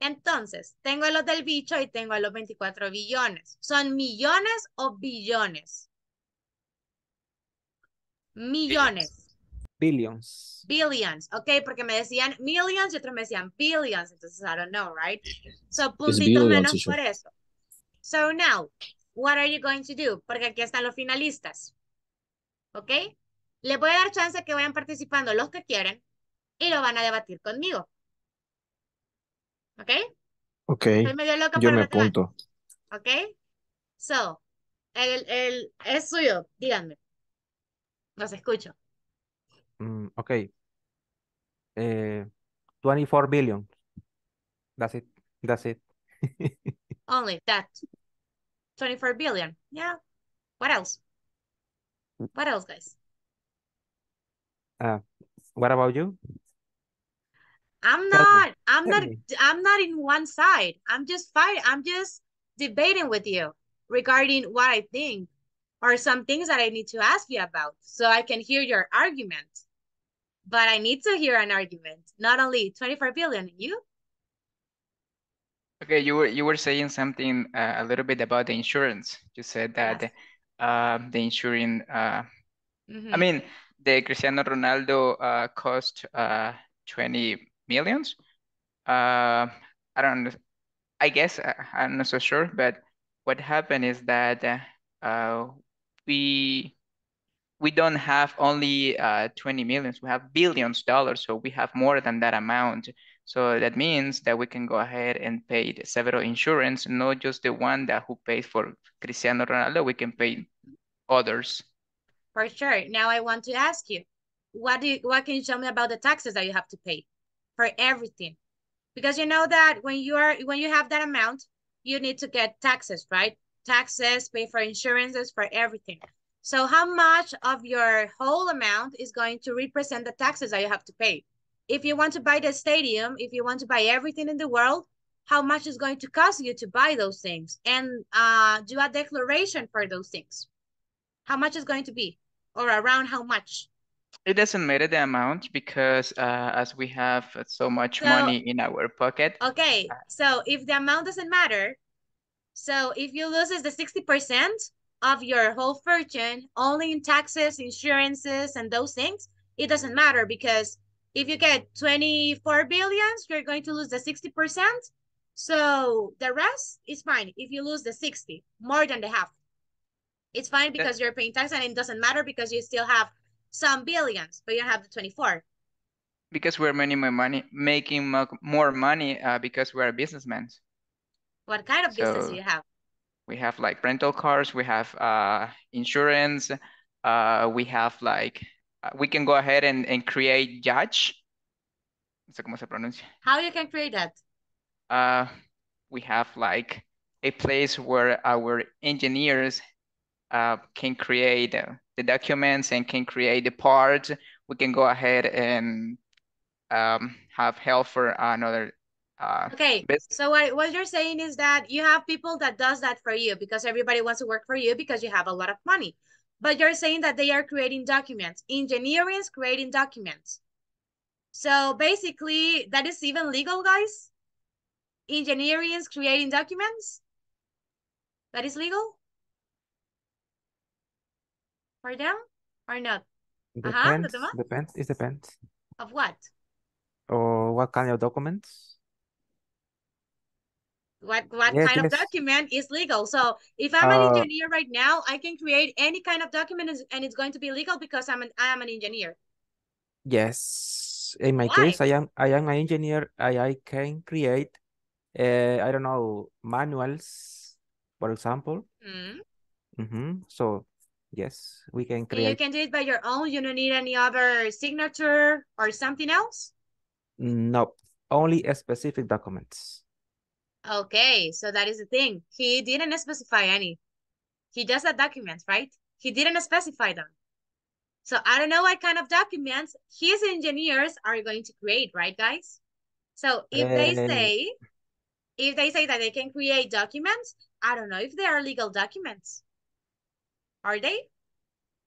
Entonces, tengo a los del bicho y tengo a los 24 billones. ¿Son millones o billones? Millones. Billions. Billions. Ok, porque me decían millions y otros me decían billions. Entonces, I don't know, right? So, billions, menos por eso. So, now, what are you going to do? Porque aquí están los finalistas. ¿Ok? Les voy a dar chance que vayan participando los que quieren y lo van a debatir conmigo. ¿Ok? Ok, Estoy medio loca yo para me apunto. ¿Ok? So, el, el, es suyo, díganme. Los escucho. Mm, okay. Eh, 24 billion. That's it. That's it. Only that. 24 billion. Yeah. What else? What else, guys? Uh, what about you? I'm not, I'm not. I'm not in one side. I'm just fighting. I'm just debating with you regarding what I think or some things that I need to ask you about so I can hear your argument. But I need to hear an argument, not only 24 billion. You? Okay, you were you were saying something uh, a little bit about the insurance. You said that Yes. uh, the insurance. Uh, I Mhm. mean, the Cristiano Ronaldo uh, cost uh, 20 millions. Uh, I don't. I guess uh, I'm not so sure, but what happened is that uh, we we don't have only uh, 20 millions. We have billions dollars, so we have more than that amount. So that means that we can go ahead and pay several insurance, not just the one that who pays for Cristiano Ronaldo. We can pay others. For sure. Now I want to ask you, what do you, what can you tell me about the taxes that you have to pay for everything? Because you know that when you are when you have that amount, you need to get taxes, right? Taxes, pay for insurances, for everything. So how much of your whole amount is going to represent the taxes that you have to pay? If you want to buy the stadium, if you want to buy everything in the world, how much is going to cost you to buy those things and uh, do a declaration for those things? How much is going to be or around how much? It doesn't matter the amount because uh, as we have so much So- money in our pocket, Okay, so if the amount doesn't matter, so if you lose the 60% of your whole fortune only in taxes, insurances, and those things, it doesn't matter because if you get 24 billions, you're going to lose the 60%. So the rest is fine if you lose the 60, more than the half. It's fine because you're paying tax and it doesn't matter because you still have some billions, but you have the 24. because we're making more money, making more money uh, because we're businessmen. What kind of business do you have? We have like rental cars, we have uh, insurance, uh, we have like, uh, we can go ahead and, and create judge. Cómo se pronuncia. How you can create that? Uh, we have like a place where our engineers uh, can create uh, the documents and can create the parts. We can go ahead and um, have help for another uh, Okay, so what, what you're saying is that you have people that does that for you because everybody wants to work for you because you have a lot of money. But you're saying that they are creating documents. Engineering is creating documents. So basically, that is even legal, guys? Engineering is creating documents? That is legal? For them or not? Ajá, ¿los Depends, depends, it depends. Of what? Or what kind of documents? What what Yes, kind of document is legal? So if I'm an Uh, engineer right now, I can create any kind of document and it's going to be legal because I'm an I am an engineer. Yes, in my Why? case, I am I am an engineer. I I can create, uh, I don't know, manuals, for example. Mm. Mm-hmm. So yes, we can And you can do it by your own. You don't need any other signature or something else. No, only a specific documents. Okay, so that is the thing. He didn't specify any. He just a documents, right? He didn't specify them. So I don't know what kind of documents his engineers are going to create, right, guys? So if they Eh, say, if they say that they can create documents, I don't know if they are legal documents. Are they?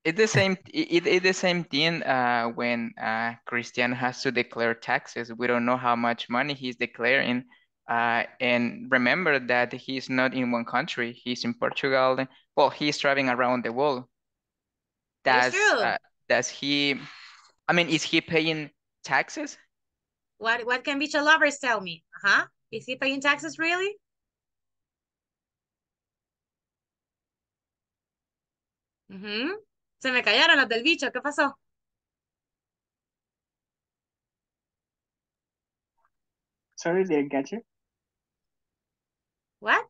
It's the same. It, it's the same thing. Uh, when uh Christian has to declare taxes, we don't know how much money he's declaring. Uh, and remember that he's not in one country. He's in Portugal. Well, he's traveling around the world. That is true. uh, does he? I mean, is he paying taxes? What what can Bicho lovers tell me? Uh-huh. Is he paying taxes really? Ujú. Se me callaron los del bicho. ¿Qué pasó? Sorry, didn't catch you. What?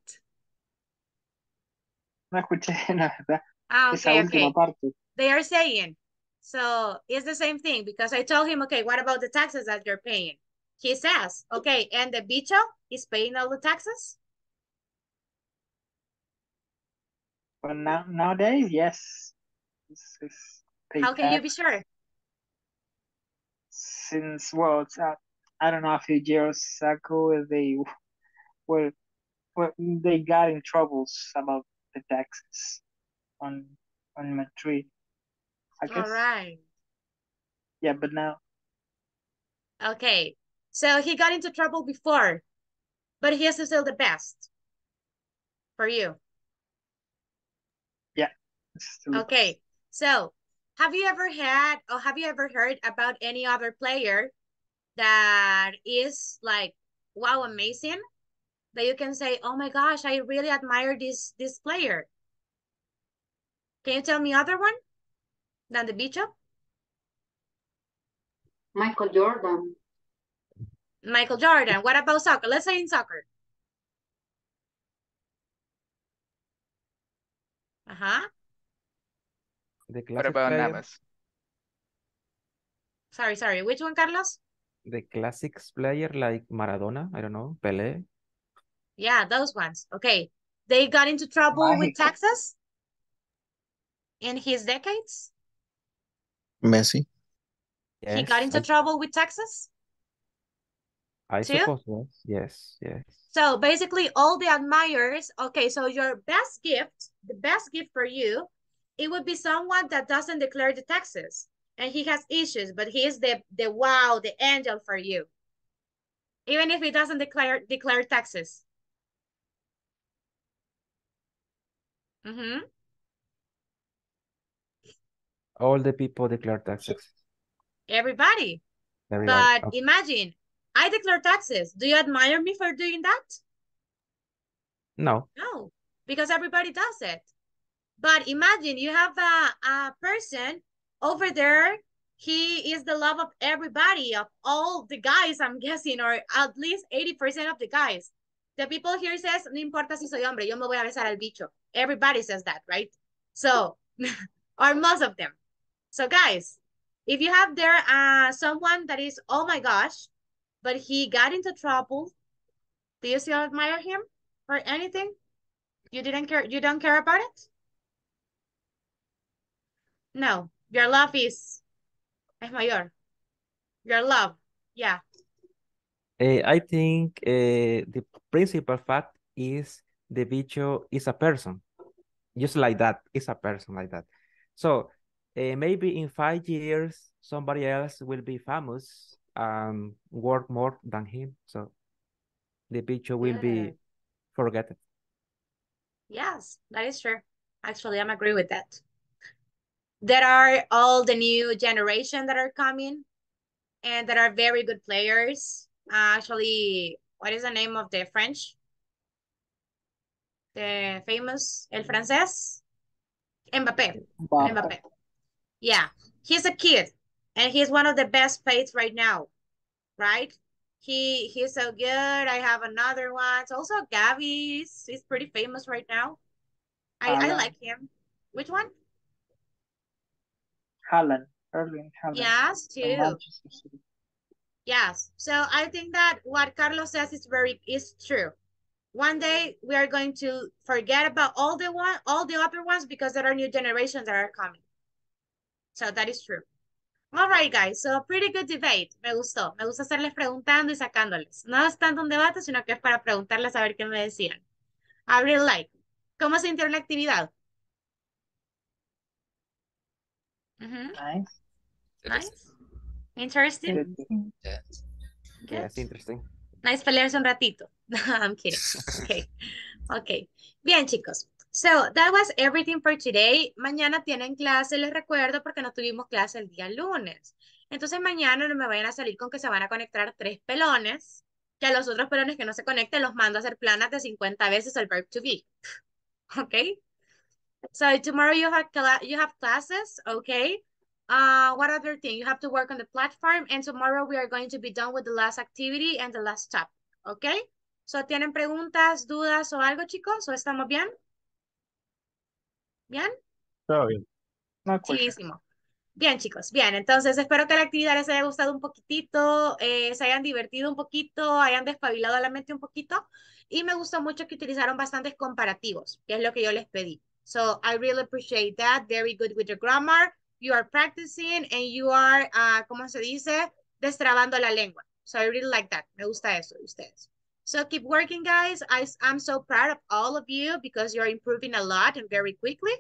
No escuché la verdad. Ah, Esa okay, última okay. parte. They are saying. So it's the same thing because I told him, okay, what about the taxes that you're paying? He says, okay, and the bicho is paying all the taxes? But now nowadays, yes. It's, it's How can you be sure? Since well, it's, uh, I don't know a few years ago they were well, they got in troubles about the taxes on on Madrid. I All guess right. yeah, but now Okay. So he got into trouble before, but he is still the best for you. yeah, it's still the Okay. So have you ever had or have you ever heard about any other player that is like, wow, amazing? That you can say, oh my gosh, I really admire this this player. Can you tell me other one than the bicho? Michael Jordan. Michael Jordan. What about soccer? Let's say in soccer. Uh-huh. The What classic about Navas? Sorry, sorry. Which one, Carlos? the classics player like Maradona, I don't know, Pelé. Yeah, those ones. Okay. They got into trouble with taxes in his decades? Messi. He got into I, trouble with taxes? I too? suppose yes. Yes, yes. So basically all the admirers, okay, so your best gift, the best gift for you, it would be someone that doesn't declare the taxes and he has issues, but he is the, the wow, the angel for you. Even if he doesn't declare declare taxes. Mm-hmm. All the people declare taxes. Everybody. Everybody. But Okay. imagine, I declare taxes. Do you admire me for doing that? No. No, because everybody does it. But imagine you have a, a person over there. He is the love of everybody, of all the guys, I'm guessing, or at least 80% of the guys. The people here says, no importa si soy hombre, yo me voy a besar al bicho. Everybody says that, right? So, or most of them. So guys, if you have there uh, someone that is, oh my gosh, but he got into trouble, do you still admire him or anything? You didn't care, you don't care about it? No, your love is, es mayor. Your love, yeah. Eh, I think uh, the principal fact is the bicho is a person. Just like that, it's a person like that. So uh, maybe in five years, somebody else will be famous and work more than him. So the bicho will be forgotten. Yes, that is true. Actually, I'm agree with that. There are all the new generation that are coming and that are very good players. Uh, actually, what is the name of the French? The famous, el francés? Mbappé. Mbappe. Mbappé. Yeah, he's a kid and he's one of the best paid right now, right? He he's so good. I have another one. It's also Gavi. He's, he's pretty famous right now. I, I like him. Which one? Haaland, Erling Haaland Yes, too. Yes. So I think that what Carlos says is very is true. One day we are going to forget about all the one all the other ones because there are new generations that are coming. So that is true. All right, guys. So a pretty good debate. Me gustó. Me gusta hacerles preguntando y sacándoles. No es tanto un debate, sino que es para preguntarles a ver qué me decían. I really like. ¿Cómo se sintió la actividad? Ujú. Nice. Nice. Interesting. Yes. Good. Yes, interesting. Nice pelearse un ratito. I'm kidding. Okay. Okay. Bien, chicos. So, that was everything for today. Mañana tienen clase, les recuerdo, porque no tuvimos clase el día lunes. Entonces, mañana no me vayan a salir con que se van a conectar tres pelones, que a los otros pelones que no se conecten los mando a hacer planas de 50 veces el verb to be. Okay? So, tomorrow you have, you have classes, okay? Uh, what other thing? You have to work on the platform, and tomorrow we are going to be done with the last activity and the last topic, okay? So, ¿tienen preguntas, dudas o algo, chicos? ¿O estamos bien? ¿Bien? Todo bien. No. Chidísimo. Bien, chicos, bien. Entonces, espero que la actividad les haya gustado un poquitito, eh, se hayan divertido un poquito, hayan despabilado la mente un poquito. Y me gustó mucho que utilizaron bastantes comparativos, que es lo que yo les pedí. So, I really appreciate that. Very good with your grammar. You are practicing and you are, uh, ¿cómo se dice? Destrabando la lengua. So, I really like that. Me gusta eso de ustedes. So, keep working, guys. I, I'm so proud of all of you because you're improving a lot and very quickly.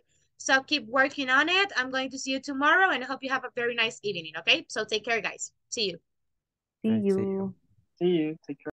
So keep working on it. I'm going to see you tomorrow and I hope you have a very nice evening, okay? So take care, guys. See you. See Right, see you. you. See you. Take care.